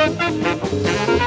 Música